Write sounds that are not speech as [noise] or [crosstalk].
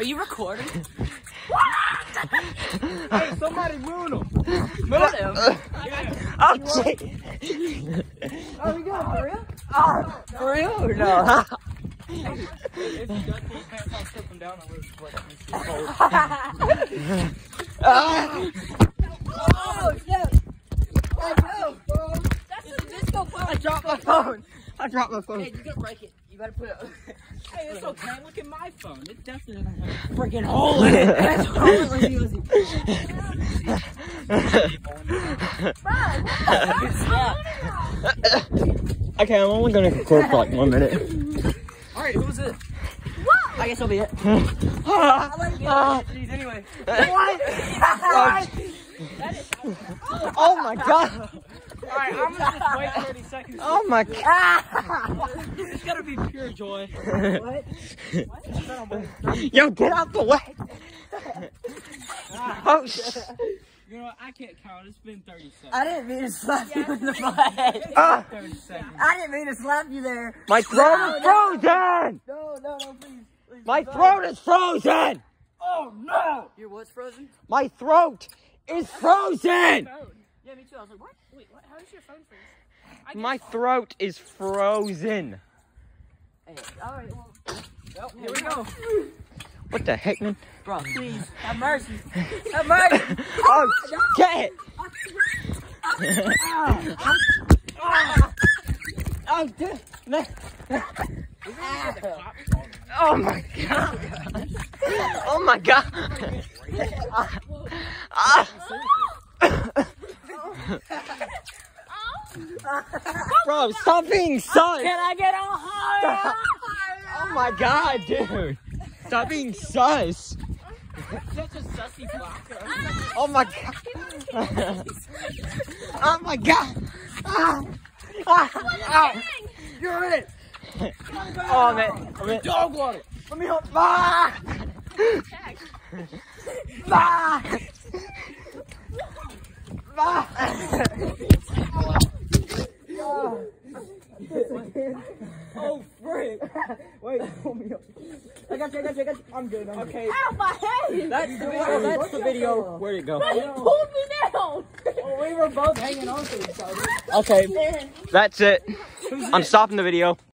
Are you recording? [laughs] Hey, somebody moon him. Move him. Oh, shit. Oh, we got for real? Oh, for real or no? If you does pull his pants off, slip him down and we'll split him. Ah. Oh, shit. I know, bro. That's a disco ball. I dropped my phone. I dropped my phone. Hey, you're gonna break it. You better put it. [laughs] Hey, it's okay. Look at my phone. It definitely doesn't have Freaking hole in it. [laughs] That's all it was. He was. Okay, I'm only gonna record for like one minute. All right, who's it? I guess I'll be it. Ah. Ah. These anyway. [laughs] Oh my god. Alright, I'm gonna just wait 30 seconds. Oh my god. It's gotta be pure joy. What? [laughs] Yo, get out the way. [laughs] Oh shit. You know what? I can't count. It's been 30 seconds. I didn't mean to slap you in the butt. [laughs] Ah, 30 seconds. I didn't mean to slap you there. my throat is frozen. No, no, no, please. please My no. throat is frozen. Oh no! Your what's frozen? My throat is frozen. Phone. Yeah, me too. I was like, what? Wait, what? How does your phone freeze? I My throat is frozen. Hey, all right, well, Well, here we go. What the heck, man? bro, please have mercy. Have mercy. [laughs] Oh, get it. [laughs] Oh, dude, man. Oh my god. Oh my god. [laughs] Ah. [laughs] Bro, stop being sus. Can I get on higher? Oh my god, dude. Stop being sus. Such a sussy blocker. Oh my god. [laughs] Oh my god. Ah. Ah. Ah. You're in it. Oh man. I'm in. Dog water. Let me help. Ah. Ah. Oh, frick. Wait, hold me up. I got you, I got you, I got you. I'm good, I'm good. Okay, Ow, my head! That's the video, that's the video. Where'd it go? He pulled me down! we were both hanging on to each other. Okay, that's it. I'm stopping the video.